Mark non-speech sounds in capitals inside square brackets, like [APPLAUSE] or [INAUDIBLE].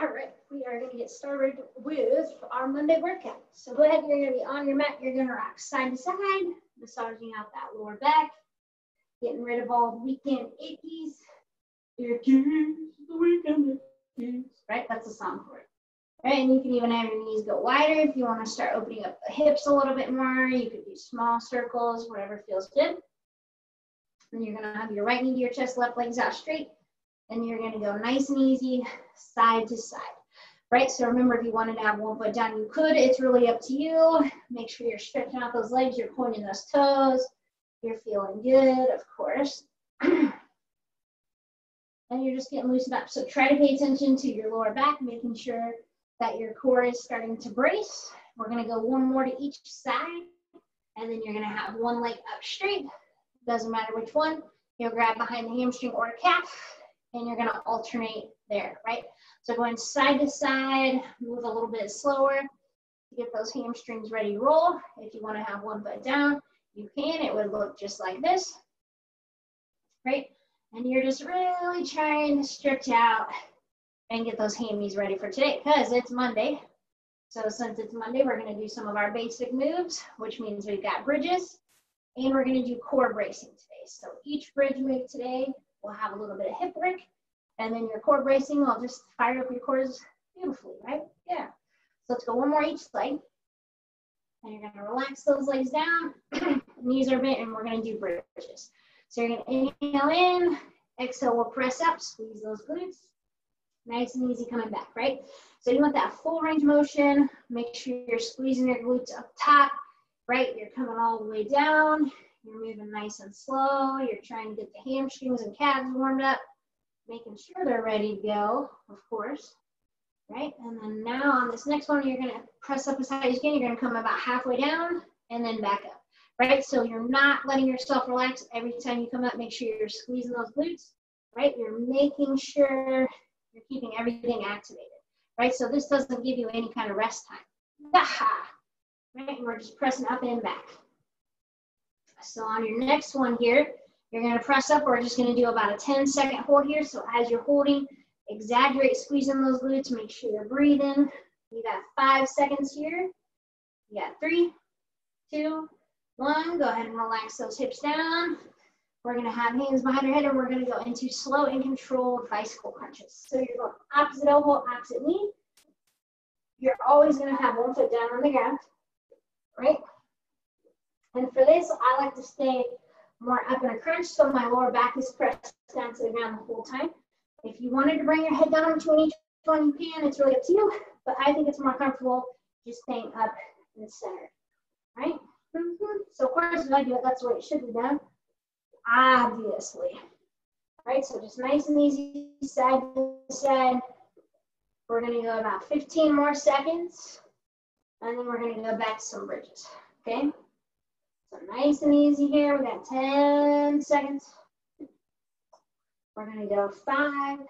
All right, we are going to get started with our Monday workout. So go ahead, you're going to be on your mat. You're going to rock side to side, massaging out that lower back, getting rid of all the weekend ickies. Ickies, the weekend ickies. Right, that's a song for it. Right, and you can even have your knees go wider if you want to start opening up the hips a little bit more. You could do small circles, whatever feels good. And you're going to have your right knee to your chest, left legs out straight and you're gonna go nice and easy side to side, right? So remember, if you wanted to have one foot down, you could. It's really up to you. Make sure you're stretching out those legs, you're pointing those toes. You're feeling good, of course. [CLEARS THROAT] and you're just getting loosened up. So try to pay attention to your lower back, making sure that your core is starting to brace. We're gonna go one more to each side, and then you're gonna have one leg up straight. Doesn't matter which one. You'll grab behind the hamstring or calf, and you're gonna alternate there, right? So going side to side, move a little bit slower to get those hamstrings ready to roll. If you wanna have one foot down, you can. It would look just like this, right? And you're just really trying to stretch out and get those hammies ready for today because it's Monday. So since it's Monday, we're gonna do some of our basic moves, which means we've got bridges and we're gonna do core bracing today. So each bridge move today will have a little bit of hip work, and then your core bracing will just fire up your cores beautifully, right? Yeah. So let's go one more each leg. And you're gonna relax those legs down, [CLEARS THROAT] knees are bent, and we're gonna do bridges. So you're gonna inhale in, exhale, we'll press up, squeeze those glutes. Nice and easy coming back, right? So you want that full range motion. Make sure you're squeezing your glutes up top, right? You're coming all the way down. You're moving nice and slow. You're trying to get the hamstrings and calves warmed up, making sure they're ready to go, of course. Right? And then now on this next one, you're gonna press up as high as you can. You're gonna come about halfway down and then back up. Right? So you're not letting yourself relax every time you come up. Make sure you're squeezing those glutes. Right? You're making sure you're keeping everything activated. Right? So this doesn't give you any kind of rest time. Right? And we're just pressing up and back. So on your next one here, you're gonna press up. We're just gonna do about a 10 second hold here. So as you're holding, exaggerate squeezing those glutes, make sure you're breathing. You got five seconds here. You got three, two, one. Go ahead and relax those hips down. We're gonna have hands behind our head and we're gonna go into slow and controlled bicycle crunches. So you're going opposite elbow, opposite knee. You're always gonna have one foot down on the ground, right? And for this, I like to stay more up in a crunch so my lower back is pressed down to the ground the whole time. If you wanted to bring your head down between each one, you can. It's really up to you. But I think it's more comfortable just staying up in the center, right? Mm -hmm. So of course, if I do it, that's the way it should be done, obviously. Right, so just nice and easy, side to side. We're gonna go about 15 more seconds, and then we're gonna go back to some bridges, okay? So nice and easy here. We got 10 seconds. We're gonna go five,